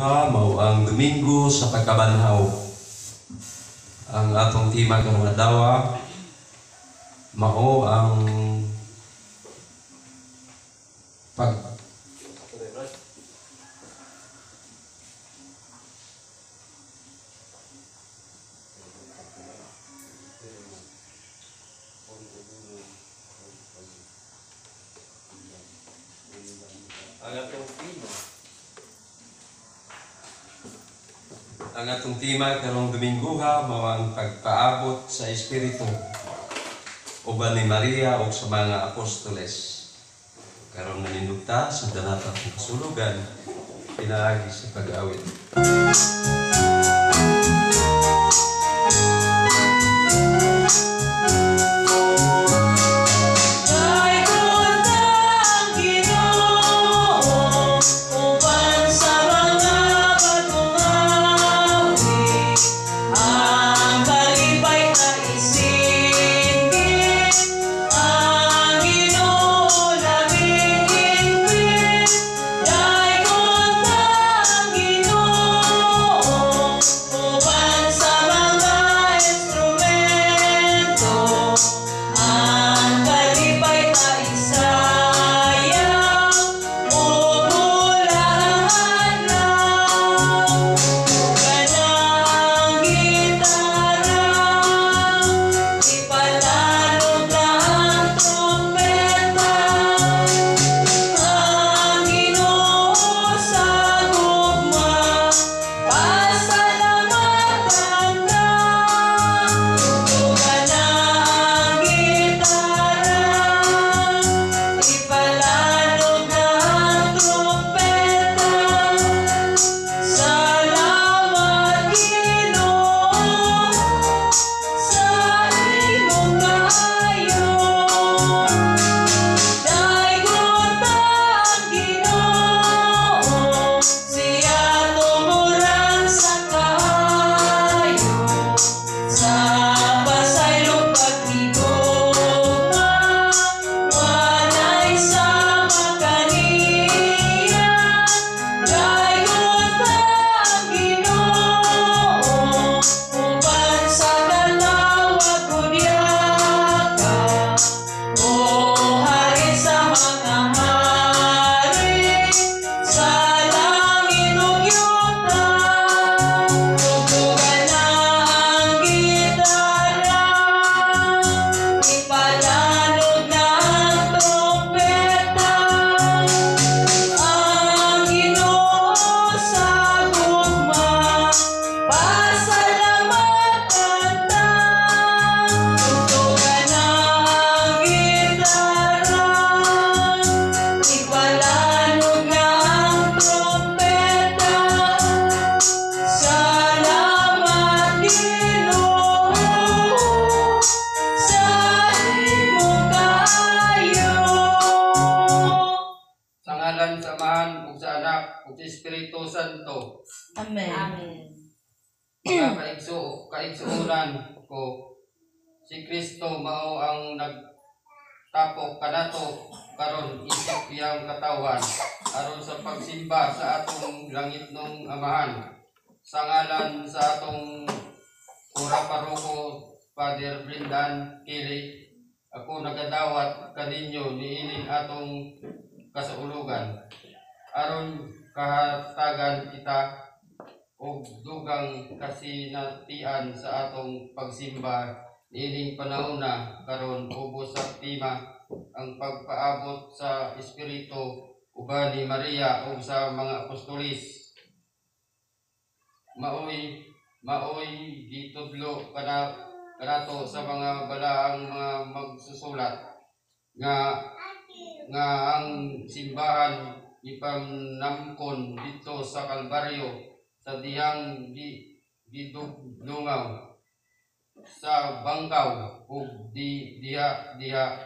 mao ang Domingo sa pagkabanhaw. Ang atong tema karong adlaw mao ang pag tema karong Domingo ha mao ang pagpaabot sa espiritu uban ni Maria o sa mga apostoles. Karong naninugta sa danata ng kasulugan pinaagi sa pag-awit Santo. Amen. Mga kaigso kaigsuonan ko si Kristo mao ang nagtapok kanato karon isip iyang katawan aron sa pagsimba sa atong langit nung Amahan. Sa ngalan sa atong ura paroko Father Brindan Kili ako nagadawat kaninyo niining atong kasaulugan aron kahatagan kita og dugang kasinatian sa atong pagsimba. Niining panahon na karon ubos sa tima ang pagpaabot sa espiritu uban ni Maria ug sa mga apostolis. Maoy maoy gitudlo kana kanato sa mga balaang mga magsusulat nga nga ang simbahan ipanamkon dito sa Kalbaryo sa diyang di gidugdungaw sa bangkaw ug di diha diha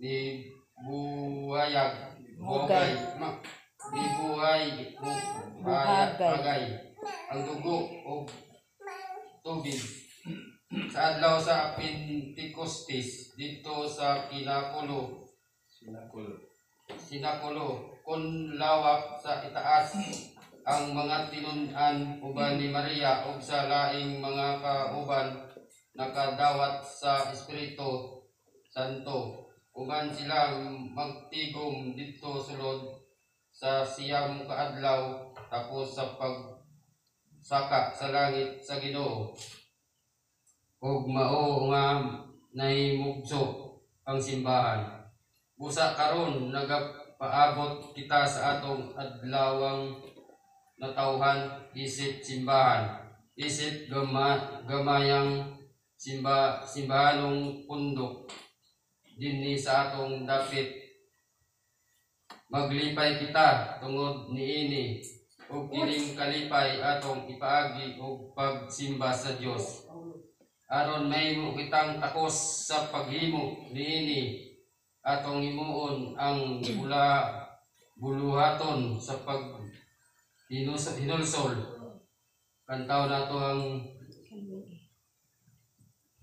ni buhayag bugay ma di buhay buhagay ang dugo o tubig. Sa adlaw sa Pentecoste's dito sa Kinakulo. Sinakulo. Sinakulo kun lawak sa itaas ang mga tinun-an uban ni Maria ug sa laing mga kauban nakadawat sa Espiritu Santo. Uban sila magtigom dito sulod sa siyam kaadlaw tapos sa pagsaka sa langit sa Ginoo. Ug mao nga nahimugso ang simbahan. Busa karon nagapaabot kita sa atong adlawang natawhan isip simbahan. Isip gama, gamayang simba, simbahanong pundok. Dinhi sa atong dapit. Maglipay kita tungod niini ug kining kalipay atong ipaagi ug pagsimba sa Dios aron mahimo kitang takos sa paghimo niini atong himuon ang bula buluhaton sa pag hinulsol. Kantaw nato ang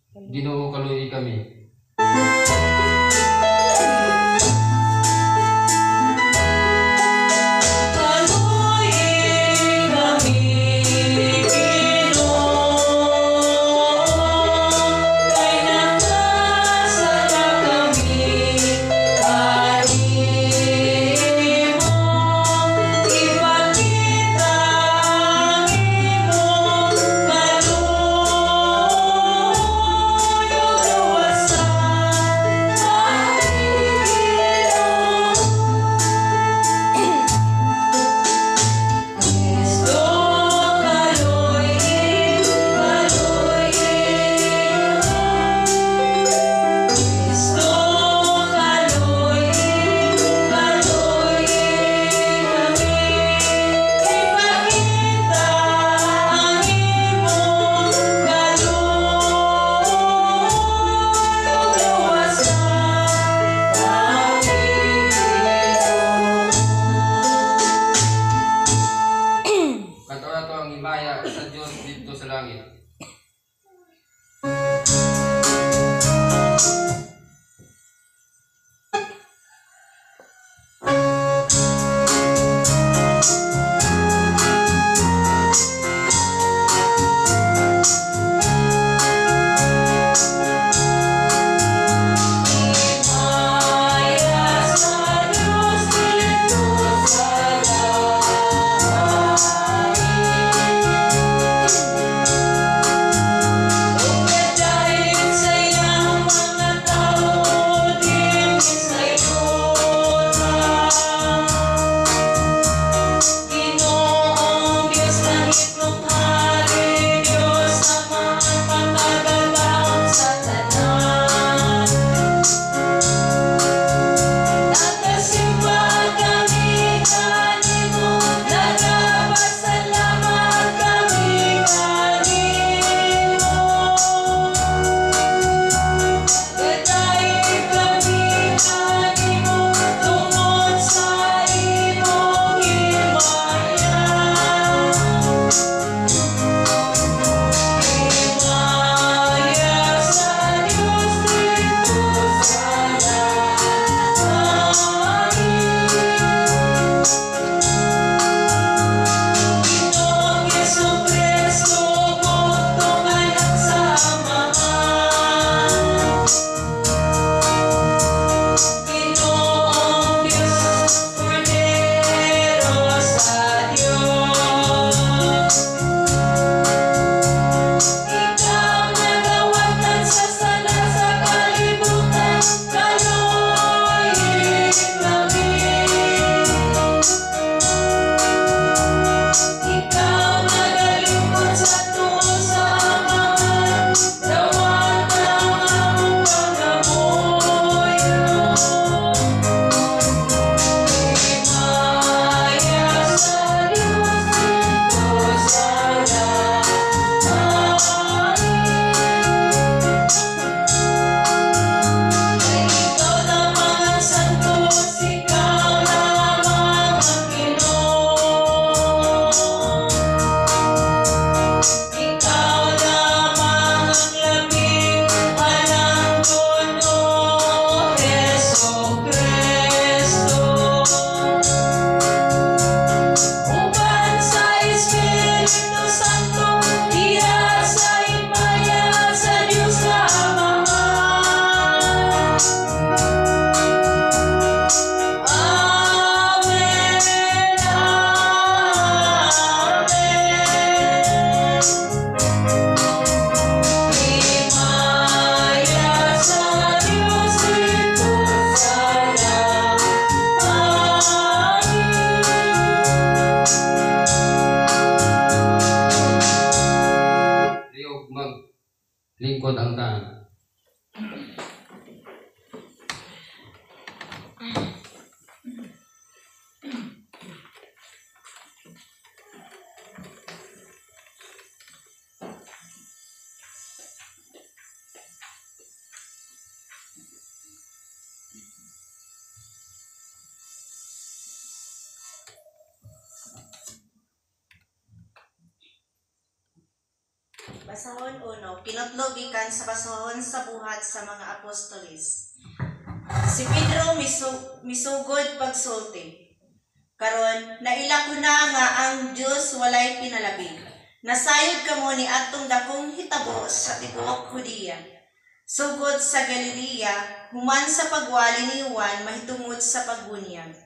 Ginoo kaluoy kami sa mga apostolis. Si Pedro misu, misugod pagsulti. Karon naila ko na nga ang Dios walay pinalabi. Nasayod kamo ni atong dakong hitabo sa tibuok Hudiya. Sugod sa Galilea, human sa pagwali ni Juan mahitungod sa pagbunyag.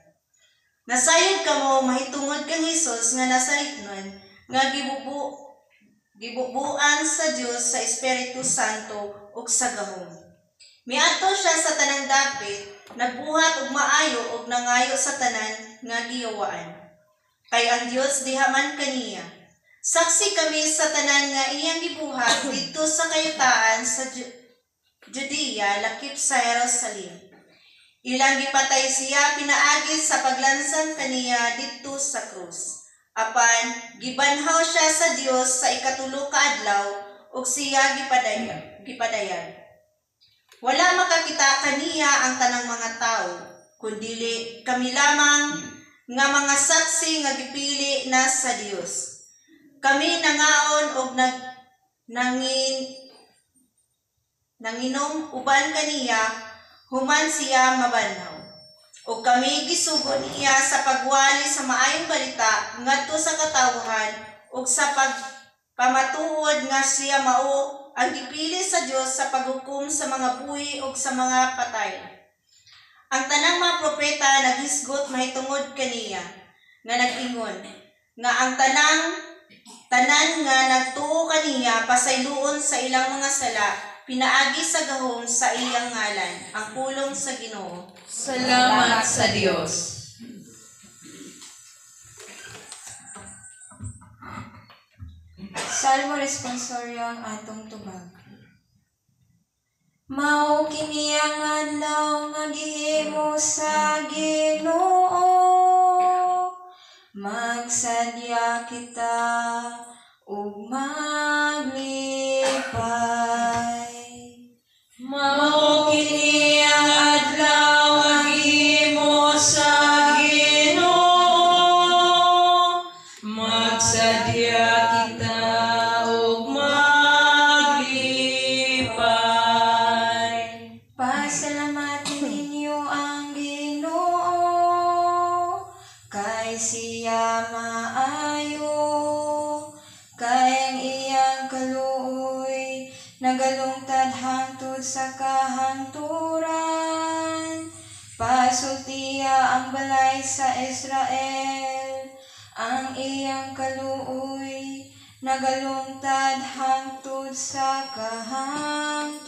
Nasayod kamo mahitungod kang Hesus nga nasaritnon nga gibubu gibubuan sa Dios sa Espiritu Santo ug sa gahom. Miadto siya sa tanang dapit, nagbuhat og maayo ug nangayo sa tanan nga giyawaan. Kay ang Dios diha man kaniya. Saksi kami sa tanan nga iyang gibuhat dito sa kayutaan sa Ju- Judea lakip sa Jerusalem. Ilang gipatay siya pinaagi sa paglansang kaniya dito sa krus. Apan gibanhaw siya sa Dios sa ikatulo ka adlaw ug siya gipadaya gipadayan. Wala makakita kaniya ang tanang mga tao, kundili kami lamang nga mga saksi nga gipili na sa Dios. Kami nangaon og nag nangin nanginom uban kaniya human siya mabanhaw. O kami gisugo niya sa pagwali sa maayong balita ngadto sa katawhan ug sa pag pamatuod nga siya mao ang gipili sa Dios sa paghukom sa mga buhi ug sa mga patay. Ang tanang mga propeta naghisgot mahitungod kaniya nga nag-ingon nga ang tanang tanan nga nagtuo kaniya pasayloon sa ilang mga sala pinaagi sa gahom sa iyang ngalan ang pulong sa Ginoo Salamat sa Diyos. Salmo responsorial ang atong tubag. Mao kini ang adlaw nga gihimo sa Ginoo. Magsadya kita ug maglipay. Mao balay sa Israel ang iyang kaluoy nagalungtad hangtod sa kahangturan.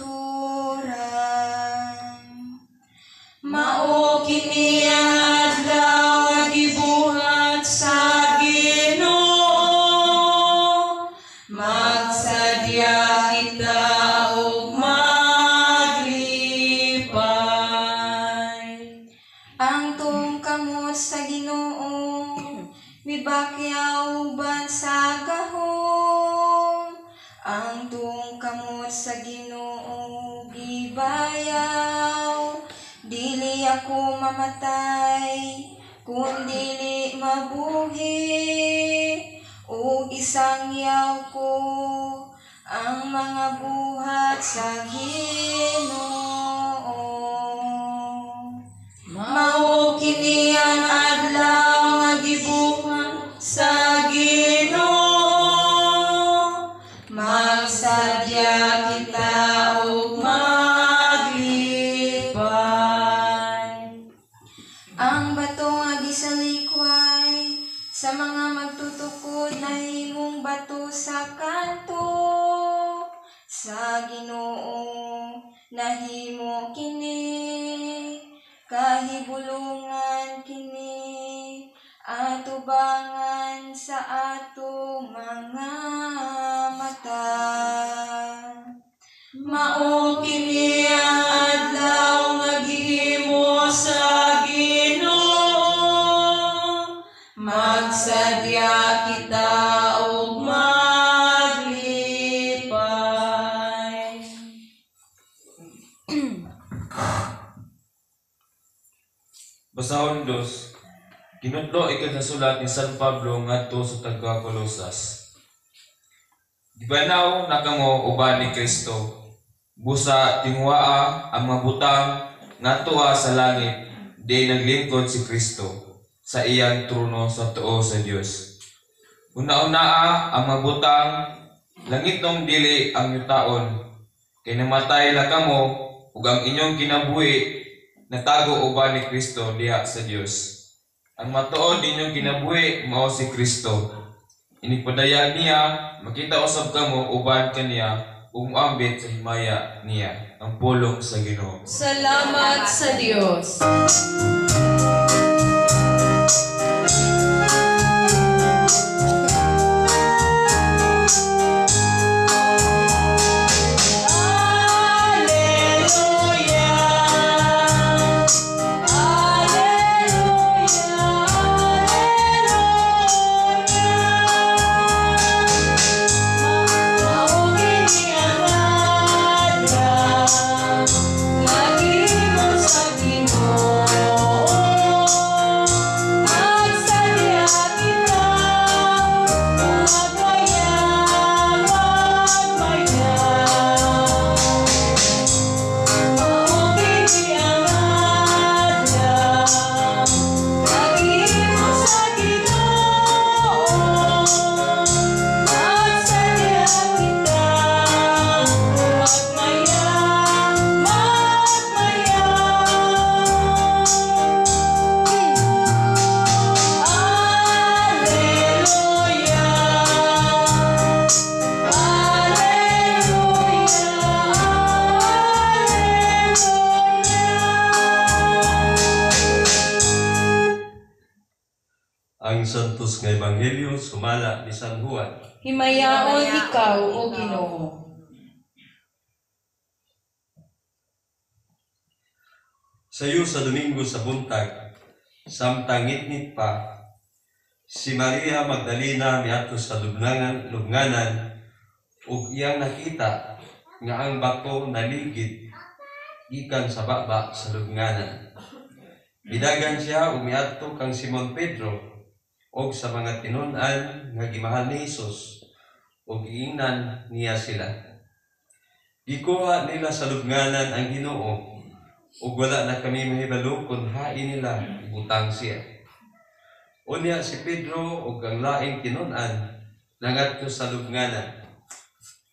Mao kini ang adlaw Ginoo, mibakyaw uban sa gahom. Ang tuong kamot sa Ginoo, gibayaw. Dili ako mamatay, kung dili mabuhi. O isang yaw ko ang mga buhat sa Ginoo. Mao kini ang Magsadya kita og maglipay. Basahon dos, kinudlo ikag nasulat ni San Pablo ngadto sa taga Colosas. Gibanaw na kamo uban ni Kristo. Busa tingwaa ang mabutang ngadtoa sa langit di naglingkod si Kristo sa iyang trono sa tuo sa Dios. Una-unaa ang mabutang langitong dili ang yutaon kay namatay la kamo ug ang inyong kinabuhi natago uban ni Kristo diha sa Dios. Ang matuod ninyong kinabuhi mao si Kristo. Inipadaya niya makita usab kamo uban kaniya ug moambit sa himaya niya ang pulong sa Ginoo. Salamat sa Diyos. Ebanghelyo sumala ni San Juan. Himayaon ikaw, O Ginoo. Sayo sa Domingo sa buntag, samtang ngitngit pa, si Maria Magdalena miadto sa lubnganan, lubnganan ug iyang nakita nga ang bato naligid gikan sa baba sa lubnganan. Bidagan siya ug miadto kang Simon Pedro ug sa mga tinun-an nga gimahal ni Hesus ug giingnan niya sila. Gikuha nila sa lubnganan ang Ginoo ug wala na kami mahibalo kung hain nila ibutang siya. Unya si Pedro ug ang laing tinun-an nangadto sa lubnganan.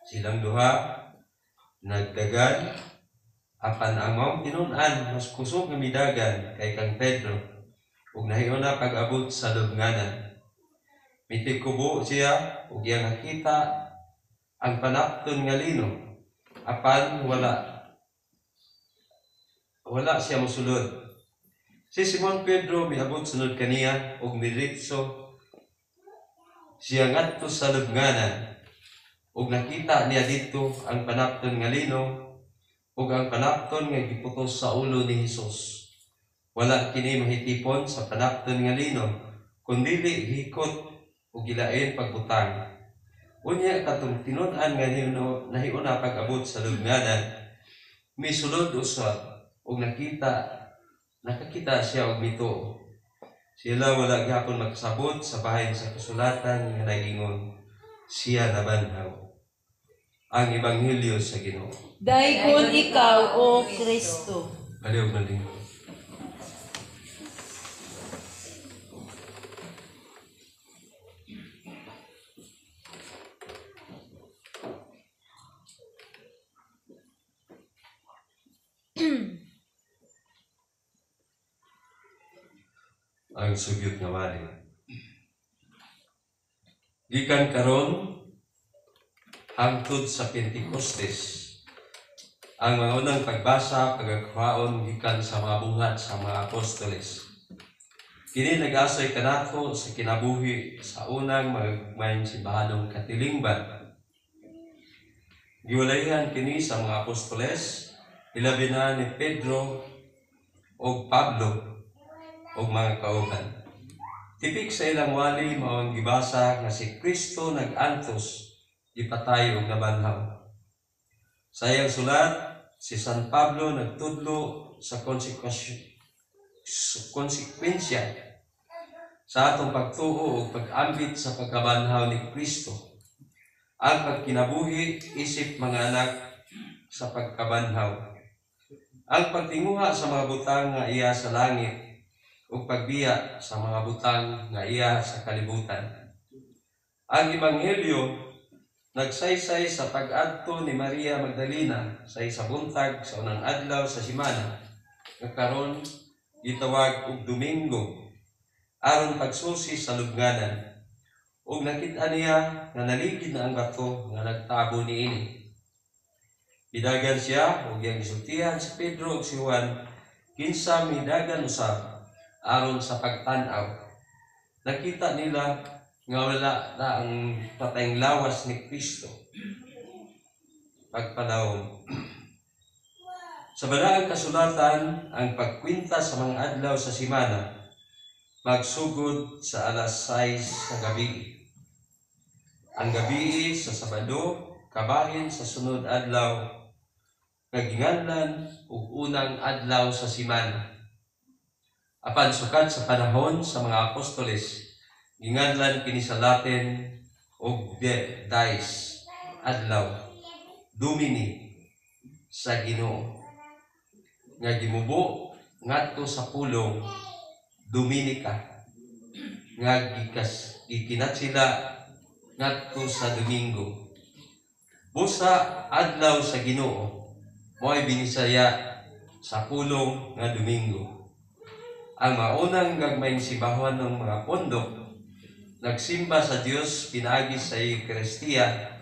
Silang duha nagdagan apan ang maong tinun-an mas kusog nga midagan kay kang Pedro ug nahiuna pag-abot sa lubnganan. Mitikubo siya ug iyang nakita ang panapton nga lino apan wala wala siya mosulod. Si Simon Pedro miabot sunod kaniya ug diretso siya ngadto sa lubnganan ug nakita niya dito ang panapton nga lino ug ang panapton nga giputos sa ulo ni Hesus. Wala kini mahitipon sa panapton nga lino kundili hikot ug gilain pagbutang. Unya katong tinun-an nga nahiuna pag-abot sa lubnganan misulod usab ug nakita nakakita siya og mito sila wala gyapon makasabot sa bahin sa kasulatan nga nagingon siya nabanhaw ang ebanghelyo sa Ginoo Daikon ikaw, O Kristo. Baliw na lingkod. Ang sugyot nga wali. Gikan karon hangtod sa Pentecostes ang mga unang pagbasa, pagkakaon, gikan sa mga buhat sa mga apostoles. Kini nag-asay kanako sa kinabuhi sa unang magmayin simbahanong katilingban. Giwalayan kini sa mga apostoles, ilabi na ni Pedro o Pablo o mga kauban. Tipik sa ilang wali mao ang gibasa nga si Kristo nag-antos ipatay og nabanhaw. Sa iyang sulat, si San Pablo nagtudlo sa konsekwensya sa atong pagtuo o pag-ambit sa pagkabanhaw ni Kristo. Ang pagkinabuhi isip mga anak sa pagkabanhaw. Ang pagtinguha sa mga butang nga iya sa langit o pagbiya sa mga butang nga iya sa kalibutan. Ang Ebanghelyo nagsaysay sa pag-adto ni Maria Magdalena sa isa buntag sa unang adlaw sa simana. Nga karon gitawag og Domingo aron pagsusi sa lubnganan. Ug nakita niya nga naligid na ang bato nga nagtabo niini Idagan siya ug iyang gisultihan si Pedro ug si Juan kinsa midagan usab aron sa pagtan-aw nakita nila nga wala na ang patayng lawas ni Kristo. Pagpanahon sa balaang kasulatan ang pagkwinta sa mga adlaw sa simana magsugod sa alas 6 sa gabi. Ang gabi sa Sabado kabahin sa sunod adlaw naginganlan ug unang adlaw sa simana apan sukat sa panahon sa mga apostoles ginganlan kini sa Latin og de, dies adlaw Domini sa Ginoo. Nga gimubo ngadto sa pulong Dominica nga gikas gikinat sila ngadto sa Domingo. Busa adlaw sa Ginoo mo'y binisaya sa pulong nga Domingo ang maunang gagmayng sibahan ng mga pondok nagsimba sa Dios pinagi sa Eukaristiya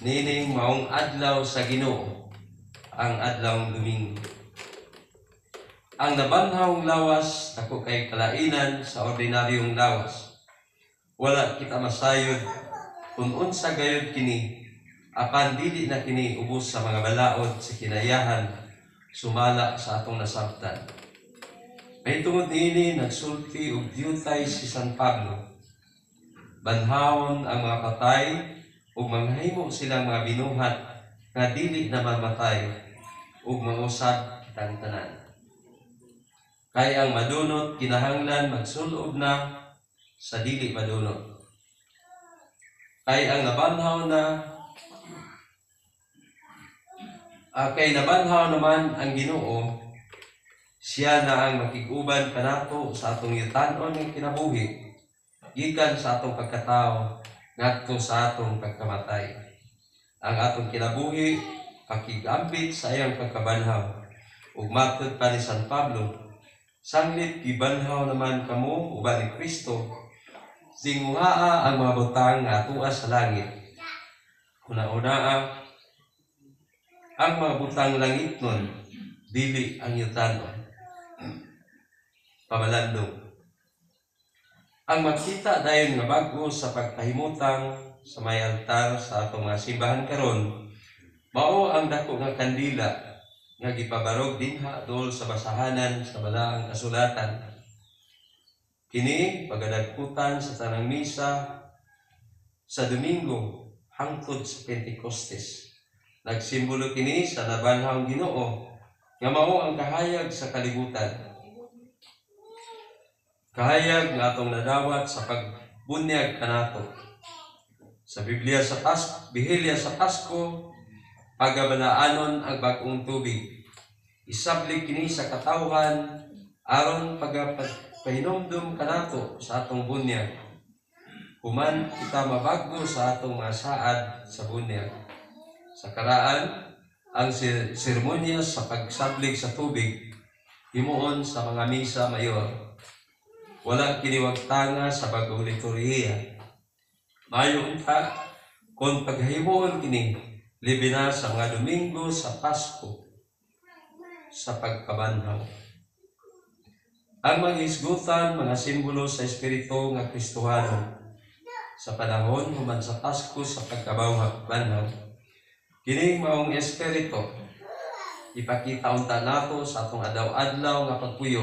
nining maong adlaw sa Ginoo ang adlaw Domingo. Ang nabanhawng lawas ako kay kalainan sa ordinaryong lawas. Wala kita masayod kung unsa gayud kini apan dili na kini ubos sa mga balaod sa kinayahan sumala sa atong nasabtan may tungod niini nagsulti og diyutay si San Pablo. Banhawon ang mga patay ug manghimo silang mga binuhat nga dili na mamatay ug mangusab kitang tanan. Kay ang madunot kinahanglan magsulob na sa dili madunot. Kay ang nabanhaw na ah, kay nabanhaw naman ang Ginoo siya na ang makiguban kanato sa atong yutanon ng kinabuhi gikan sa atong pagkatao ngadto sa atong pagkamatay ang atong kinabuhi pakigambit sa iyang pagkabanhaw ug matud pa ni San Pablo Sanglit gibanhaw naman kamo uban ni Kristo singuhaa ang mga butang nga atuwa sa langit. Una-una ang mga butang langit nun dili ang yutanon. Pamalandong. Ang magkita dayon nga bago sa pagpahimutang sa may altar sa atong mga simbahan karon mao ang dako nga kandila nga gipabarog dinha dol sa basahanan sa balaang kasulatan. Kini pagadagkutan sa tanang misa sa Domingo hangtod sa Pentecostes. Nagsimbolo kini sa nabanhawng Ginoo nga mao ang kahayag sa kalibutan. Kahayag nga atong nadawat sa pagbunyag kanato. Sa Biblia sa Pasko, Bihilya sa Pasko, pagabanaanon ang bagong tubig. Isablig kini sa katawhan aron pagapahinomdom kanato sa atong bunyag. Human kita mabago sa atong mga saad sa bunyag. Sa karaan, ang seremonya sa pagsablig sa tubig himuon sa mga misa mayor. Wala kiniwagtanga sa bagong liturhiya. Mayo unta kung paghimuon kini libi na sa mga Domingo sa Pasko sa pagkabanhaw. Ang mga isgutan, mga simbolo sa Espiritu nga Kristuhano sa panahon human sa Pasko sa pagkabanhaw. Kining maong Espiritu, ipakita unta nato sa atong adlaw-adlaw nga pagpuyo.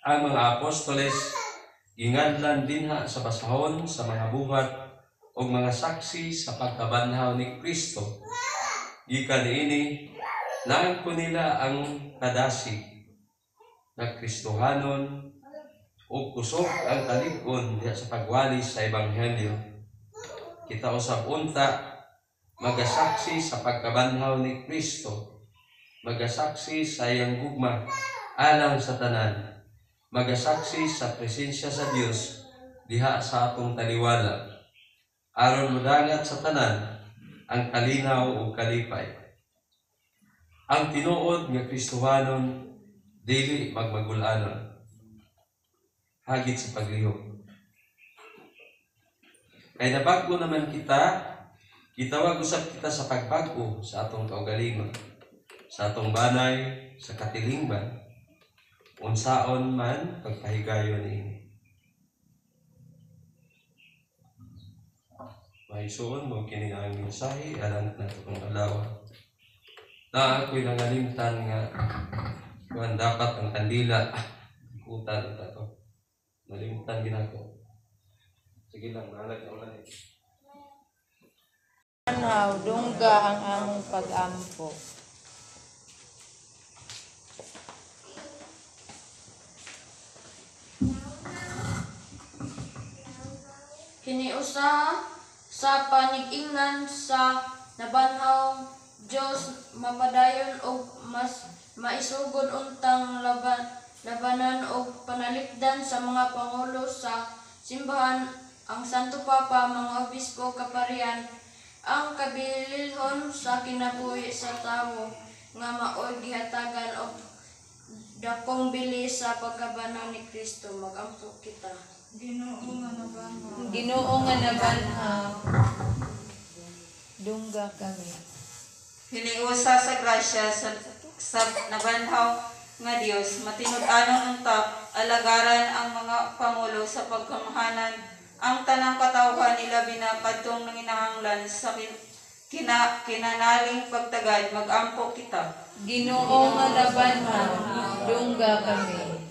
Ang mga apostoles, Ginganlan dinha sa basahon sa mga buhat o mga saksi sa pagkabanhaw ni Kristo. Gikan ini, laan ko nila ang kadasi na Kristohanon o kusog ang kalikon diha sa pagwalis sa Ebanghelyo. Kita usab unta magasaksi sa pagkabanhaw ni Kristo, magasaksi sa iyang gugma alang sa tanan, magasaksi sa presensya sa Dios diha sa atong taliwala, aron mudangat sa tanan ang kalinaw o kalipay. Ang tinuod nga Kristohanon dili magmagulanon hagit sa paglihok. Kay nabago naman kita, gitawag usab kita sa pagbago sa atong kaugalingon, sa atong banay, sa katilingban, unsaon man pagpahigayon ini. Maisuon mo kini ang mensahe alang nato kong alawa. Na ako'y nangalimtan nga kuan dapat ang kandila ikutan ta to. Nalimtan ginako. Sige lang, nalag na ulan eh. Banhaw, dungga ang among pag-ampo. Hiniusa sa panig-ingan sa nabanhaw Dios mapadayon og mas maisugod untang laban labanan og panalikdan sa mga pangulo sa simbahan ang Santo Papa mga obispo kaparian ang kabilihon sa kinabuhi sa tawo nga maoy gihatagan og dakong bilis sa pagkabanaw ni Kristo magampo kita. Ginoo nga nabanhaw Ginoo nga nabanhaw, dungga kami. Hiniusa sa grasya sa, sa nabanhaw nga Dios, matinud-anon unta, alagaran ang mga pamulo sa pagkamahanan, ang tanang katawhan nila binakadtong nanginahanglan sa kin- kina, kinanaling pagtagad, magampo kita. Ginoo nga nabanhaw, dungga kami.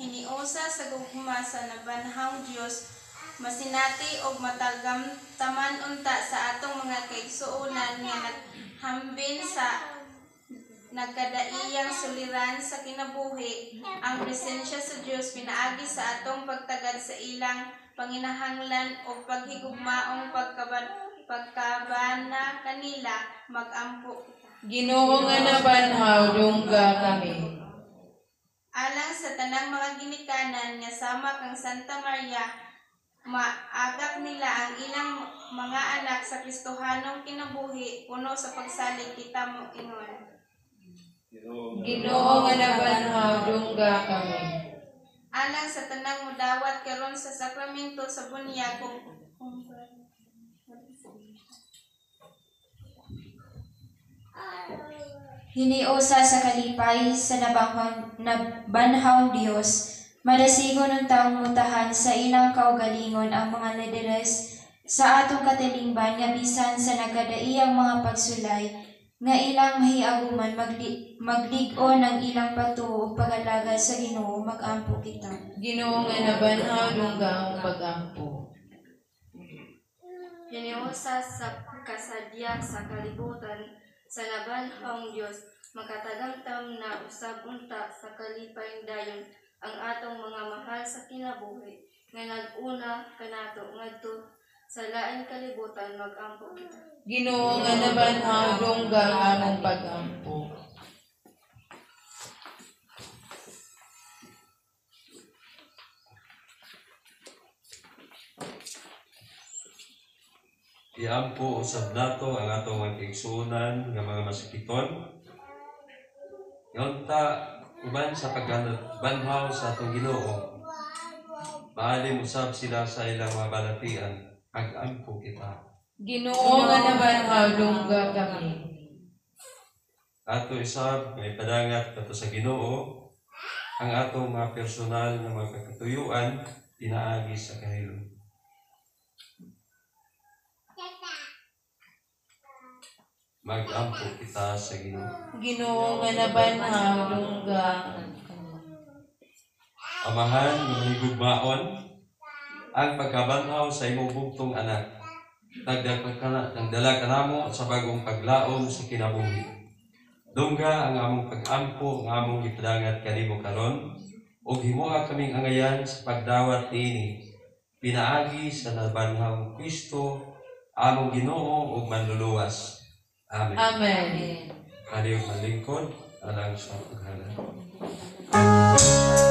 Hiniusa sa gugma sa nabanhang Dios masinati og matalgam taman unta sa atong mga kaigsuonan nga naghambin sa nagkadaiyang suliran sa kinabuhi ang presensya sa Dios pinaagi sa atong pagtagad sa ilang panginahanglan o paghigugmaong pagkaban pagkabana kanila magampo. Ginoo nga nabanhaw, dungga kami. Alang sa tanang mga ginikanan nga sama kang Santa Maria, maagap nila ang ilang mga anak sa Kristohanong kinabuhi, puno sa pagsalig kita mo ingon. Ginoo nga nabanhaw, dungga kami. Alang sa tanang mudawat karon sa sakramento sa bunya kung Hiniusa sa kalipay sa nabanghang nabanhaw Dios, madasigon ng taong mutahan sa ilang kaugalingon ang mga lideres sa atong katilingban nga bisan sa nagkadaiyang mga pagsulay nga ilang mahiaguman magli, magligo ng ilang patuo ug pag-alagad sa Ginoo magampo kita. Ginoo nga nabanhaw, dungga ang pag-ampo. Hiniusa sa kasadya sa kalibutan sa nabanhong Dios makatagamtam na usab unta sa kalipayng dayon ang atong mga mahal sa kinabuhi nga nag-una kanato ngadto sa laing kalibutan magampo kita. Ginoo nga ang among pag-ampo. Iampo usab nato ang atong mga kaigsuonan nga mga masikiton. Yonta uban sa pagganot banhaw sa atong Ginoo. Maalim usab sila sa ilang mga balatian. Ag-ampo kita. Ginoo nga nabanhaw, dungga kami. Ato isab may padangat kato sa Ginoo ang atong mga personal nga mga kakatuyuan pinaagi sa kahilom. Mag-ampo kita sa Ginoo. Ginoo nga nabanhaw, dungga kami. amahan nga mahigugmaon ang pagkabanhaw sa imong bugtong anak. Nagdala nagdala ka namo sa bagong paglaom sa kinabuhi. Dungga ang among pag-ampo, ang among gipadangat kanimo karon, ug himuha kaming angayan sa pagdawat niini. Pinaagi sa nabanhang Kristo, among Ginoo ug manluluwas. Amen. Amen. Kaliyog malingkod, alang sa paghalan. Santos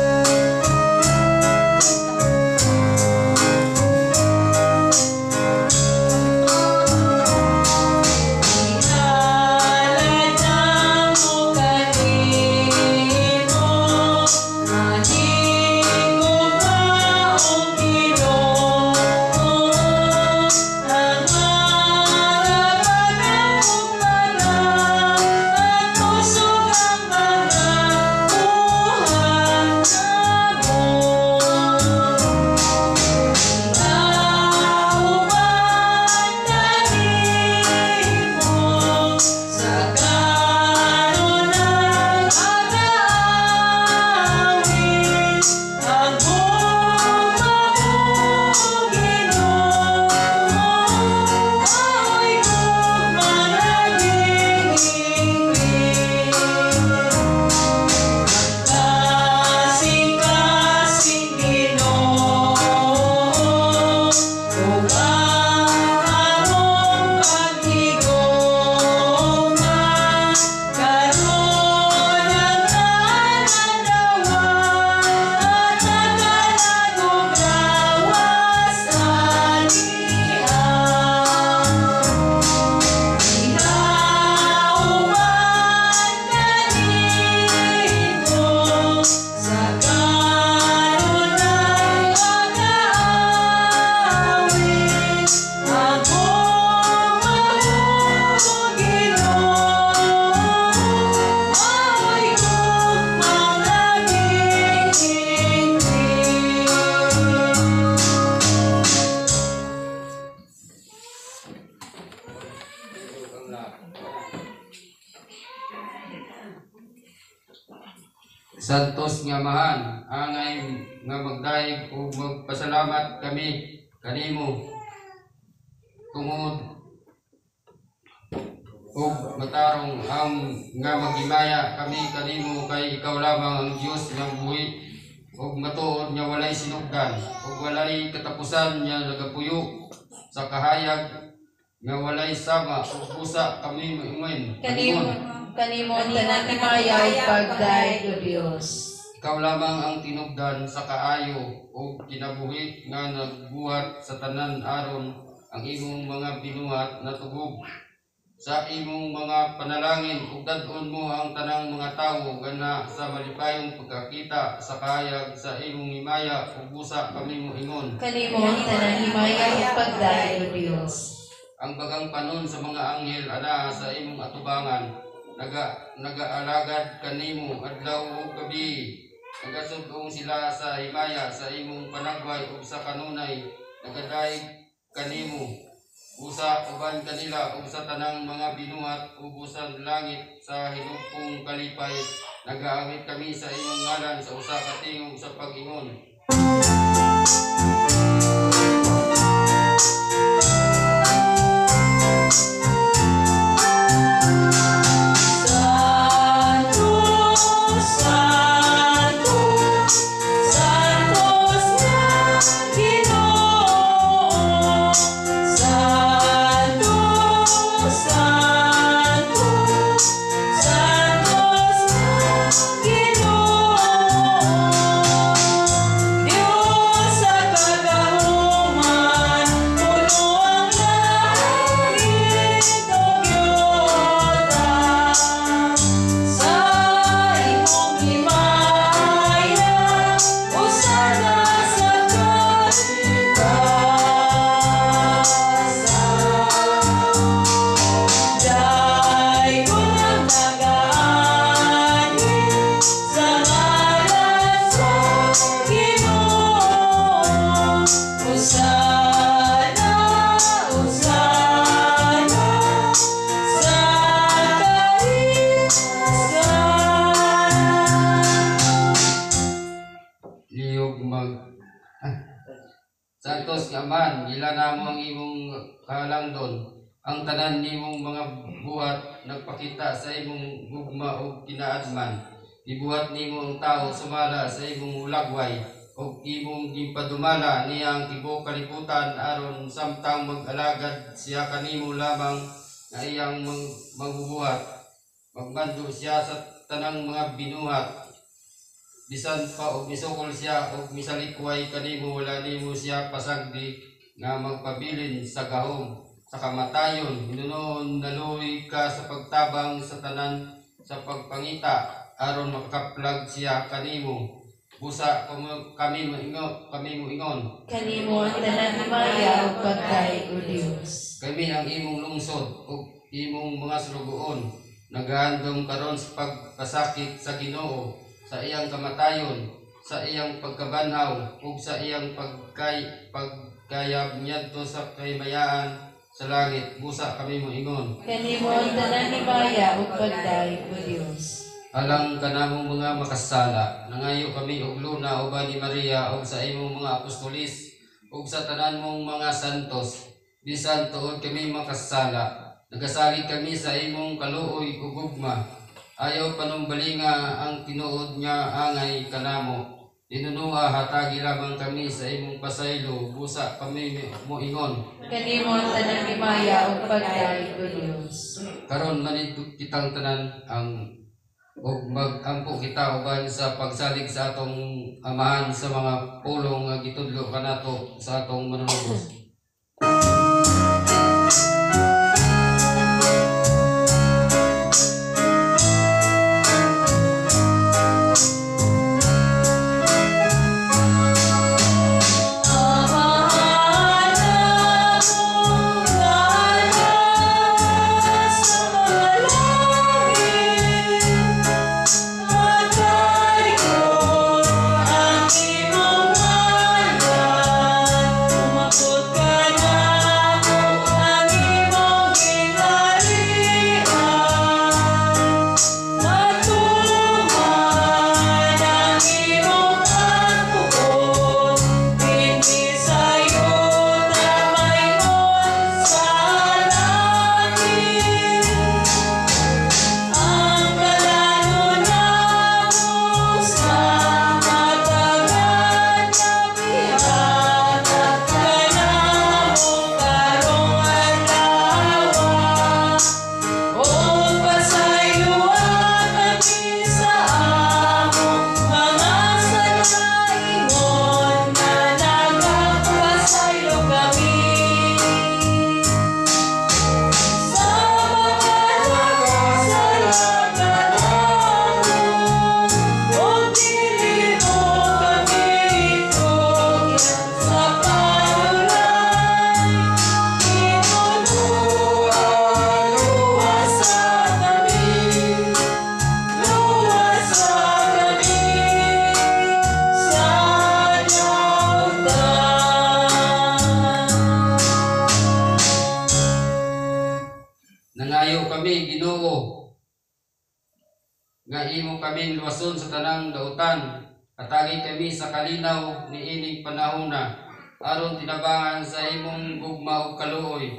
magpasalamat kami kanimo tungod. Ug matarong ang nga magimaya kami kanimo kay ikaw lamang ang Dios nga buhi. Ug matuod nga walay sinugdan ug walay katapusan nga nagapuyo sa kahayag nga walay sama ug busa kami moingon Kanimo, kanimo ang tanan ni Maya ug pagdayeg Dios. Ikaw lamang ang tinugdan sa kaayo o kinabuhi nga nagbuhat sa tanan aron ang imong mga binuhat na tugog. Sa imong mga panalangin ug dadon mo ang tanang mga tawo gana sa malipayong pagkakita sa kayag sa imong himaya ug busa kami mo ingon. Kanimo ang tanan ni Maya ug pagdayeg o Dios. Ang bagang panon sa mga anghel ana sa imong atubangan naga nagaalagad kanimo adlaw ug gabi nagasugong sila sa himaya sa imong panagway ug sa kanunay nagadayeg kanimo. Usa uban kanila ug sa tanang mga binuhat ug usang langit sa hinugpong kalipay. Nagaawit kami sa imong ngalan sa usa ka tingog sa pag-ingon man, ila namo ang imong kahalangdon. Ang tanan nimong mga buhat nagpakita sa imong gugma o kinaadman. Ibuhat nimo ang tao sumala sa imong ulagway o imong gipadumala niyang tibuok kalibutan aron samtang mag-alagad siya kanimo lamang na iyang mag- magbubuhat. Magmando siya sa tanang mga binuhat bisan pa og misukol siya og misalikway kanimo wala nimo siya pasagdi nga magpabilin sa gahom sa kamatayon. Hinunon naluoy ka sa pagtabang sa tanan sa pagpangita. Aron makaplag siya kanimo. Busa kami moingon kami moingon Kanimo ang tanan ni Maya ug pagkay o Dios. kami ang imong lungsod ug imong mga sulugoon. Nagahandom karon sa pagpasakit sa Ginoo sa iyang kamatayon sa iyang pagkabanhaw ug sa iyang pagkay pagkayab niyadto sa kaymayaan sa langit busa kami moingon Kanimo ang tanan ni Maya ug pagkay o Dios. alang kanamong mga makasala nangayo kami og luna uban ni Maria ug sa imong mga apostolis ug sa tanan mong mga santos. Bisan tuod kami makasala nagasalig kami sa imong kaluoy ug gugma. Ayaw panumbalinga ang tinuod niya angay kanamo Inunuha hatagi lamang kami sa imong pasaylo busa kami moingon Kanimo ang tanan ni Maya ug pagkay o Dios. karon manid kitang tanan ang ug magampo kita uban sa pagsalig sa atong amahan sa mga pulong nga gitudlo kanato sa atong manunubos. Sa tanang dautan. Katagi kami sa kalinaw ni ining panahona aron tinabangan sa imong gugma ug kaluoy.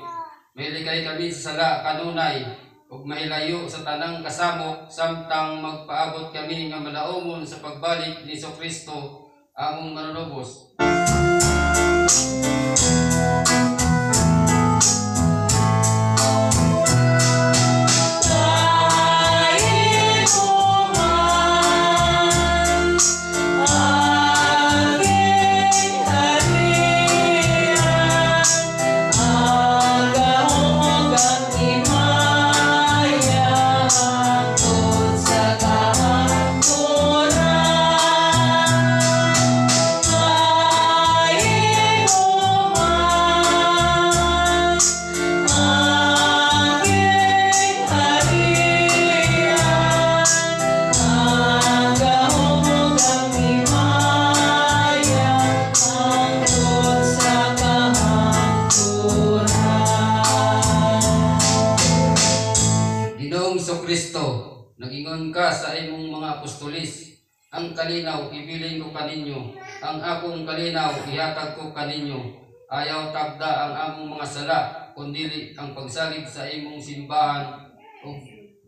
Mahiligay kami sa sala kanunay. Ug mahilayo sa tanang kasamok samtang magpaabot kami nga malaumon sa pagbalik ni Kristo among manunubos. Ginoong kalinaw ibilin ko kaninyo, ang akong kalinaw ihatag ko kaninyo, ayaw tagda ang among mga sala, kundi ang pagsalig sa imong simbahan ug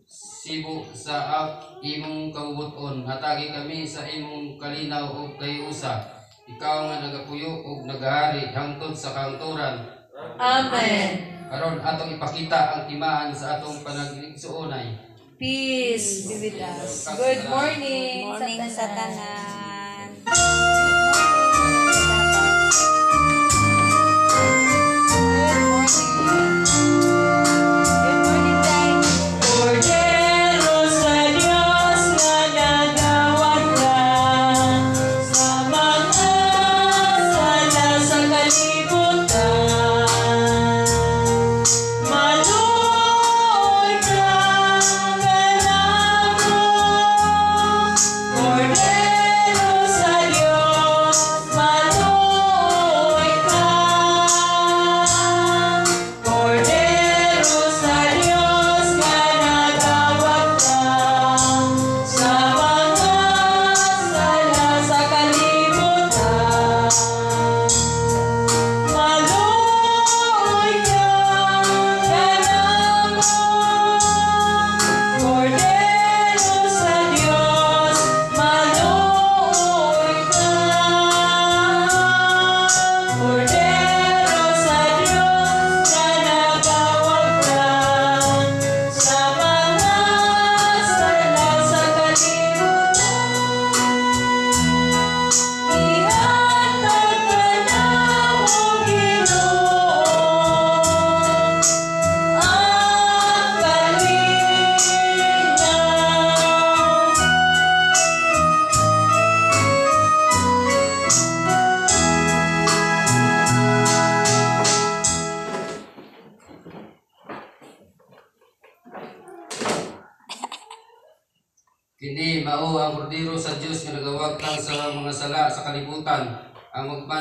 sibo sa ah, imong kabubuton. Hatagi kami sa imong kalinaw ug kayusa. Ikaw nga nagapuyo ug nagahari hangtod sa kanturan. Amen. Karon atong ipakita ang timaan sa atong panagigsuonay. Peace be with us. Good morning. Morning sa tanan.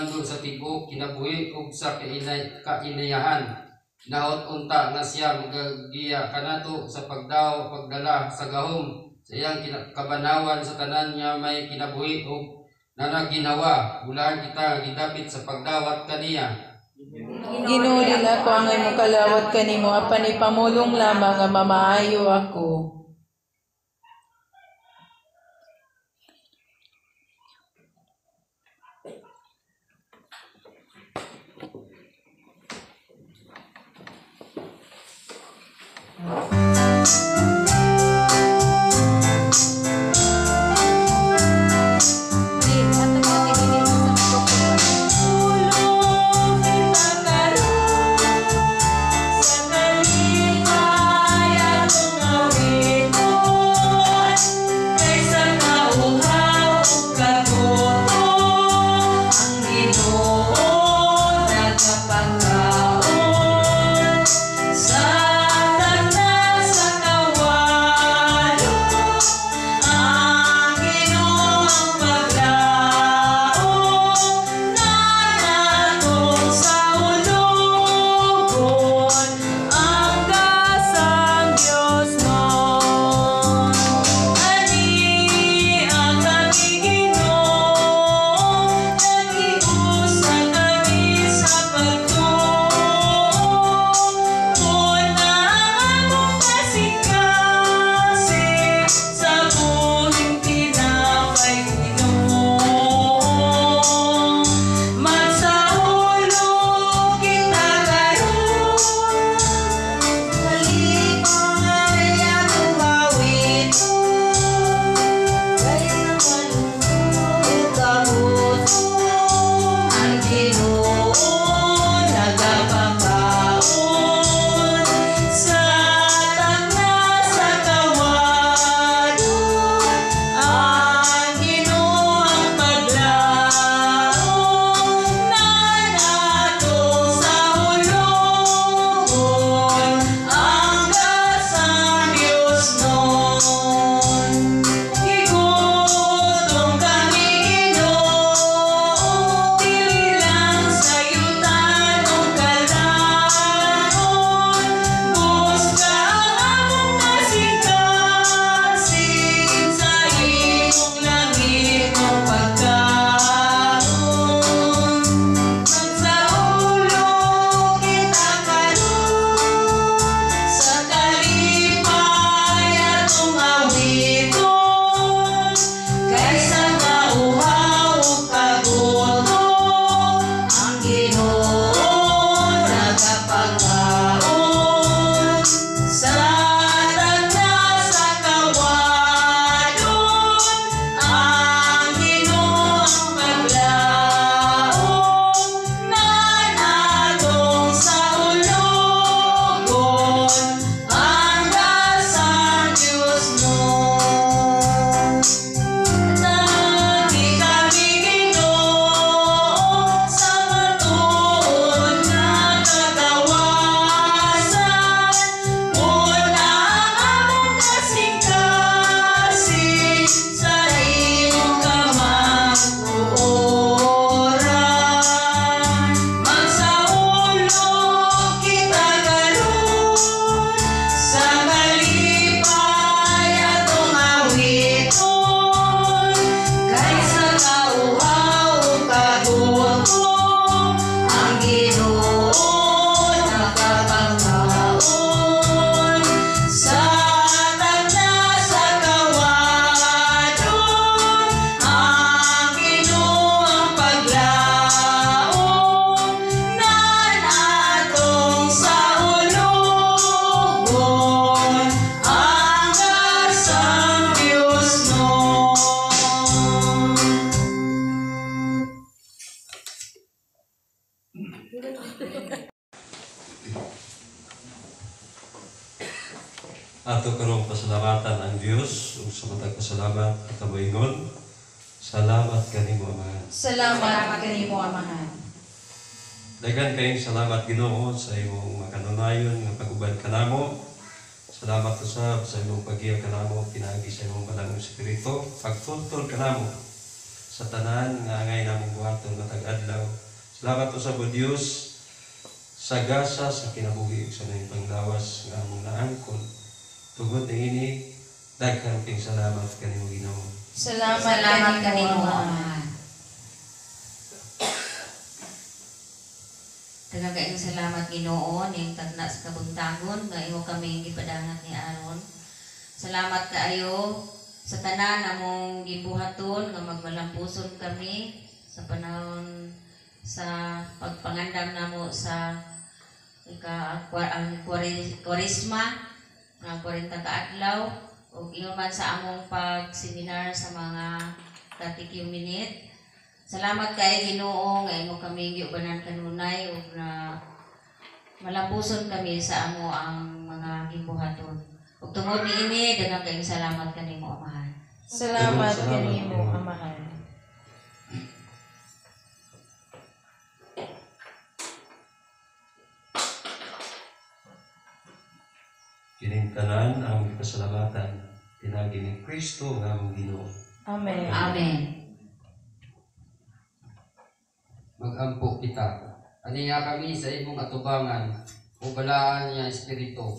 Magmando sa tibok kinabuhi ug sa kainay, kainayahan. Naot unta nga siya magagiya kanato sa pagdaw pagdala sa gahom sa iyang kabanawan sa tanan niya may kinabuhi ug nanaginawa ulan kita gidapit sa pagdawat kaniya Ginulil ako ang imong kalawat kanimo apan ipamulong lamang nga mamaayo ako. Salamat kanimo amahan. Daghan kayong salamat Ginoo sa imong makanunayon nga pag-uban kanamo. Salamat usab sa imong paggiya kanamo pinaagi sa imong balang espiritu, pagtuntol kanamo sa tanan nga angay namong buhaton matag adlaw. Salamat usab o Dios sa gasa sa kinabuhi sa mayong panglawas nga among naangkon. Tugod ni ini daghan kayong salamat kanimo Ginoo. Salamat, Salamat kanimo. Ama. Tagagaing salamat Ginoo ning tagna sa kabuntagon. Nga imo kami gipadangat ni Aron. Salamat kaayo sa tanan namong gibuhaton nga magmalampuson kami sa panahon sa pagpangandam namo sa ika ang kwari- kwarisma nga 40 ka adlaw ingon man sa among pagseminar sa mga katikyuminit Salamat kay Ginoo nga imo kami giubanan kanunay ug na malampuson kami sa amo ang mga gibuhaton. Ug tungod niini daghang kayong salamat kanimo amahan. Salamat Salamat. kanimo amahan. Kining tanan ang pasalamatan pinagi ni Kristo nga among Ginoo. Amen. Amen. Magampo kita. Aniya kami sa imong atubangan, o balaan niya Espiritu.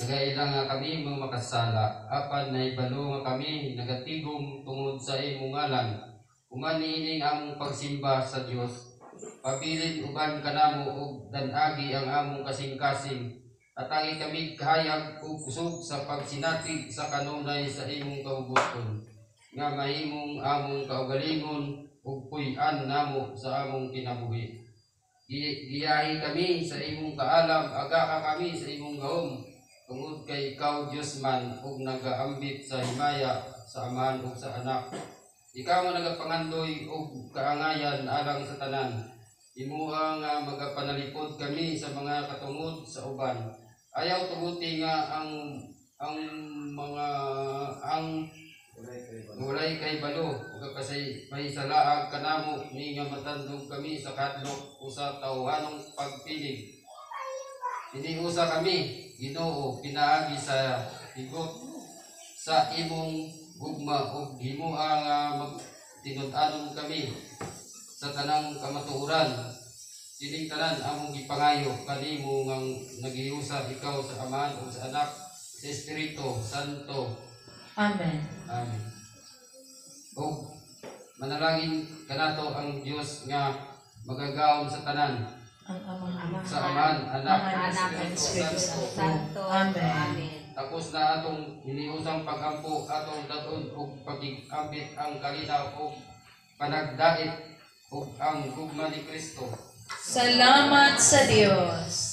Nagailang nga kami mga makasala, apan na ibalo nga kami nagatigom tungod sa imong ngalan. Umaniining among pagsimba sa Dios. Pabilin uban kanamo ug danagi ang among kasing-kasing. Atangi kami kahayag kusog sa pagsinati sa kanunay sa imong kaubuton. Nga mahimong among kaugalingon ug puy-an namo sa among kinabuhi. Gi- Giyahi kami sa imong kaalam, aga ka kami sa imong gahom. Tungod kay ikaw Dios man ug nagaambit sa himaya sa amahan ug sa anak. Ikaw nga nagapangandoy ug kaangayan alang sa tanan. Imuha nga magapanalipod kami sa mga katungod sa uban. Ayaw tuguti nga ang ang mga ang Walay kay balo, ug kasay may salaag kanamo ni nga matandog kami sa kadlok usa tawhanong pagpilig. Ini usa kami, Ginoo, pinaagi sa higot sa imong gugma ug himuha nga magtinud-anon kami sa tanang kamatuoran. Dining tanan among gipangayo kanimo nga nagiusa ikaw sa Amahan ug sa Anak sa Espiritu Santo. Amen. Amen. O manalangin kanato ang Dios nga magagawon sa tanan Ang amang sa Aman, Anak, Anak, at Espiritu Santo. Amen. Tapos na atong hiniusang pagampo atong daton ug pagigambit ang kalinaw ug panagdait ug ang gugma ni Kristo. Salamat sa Diyos.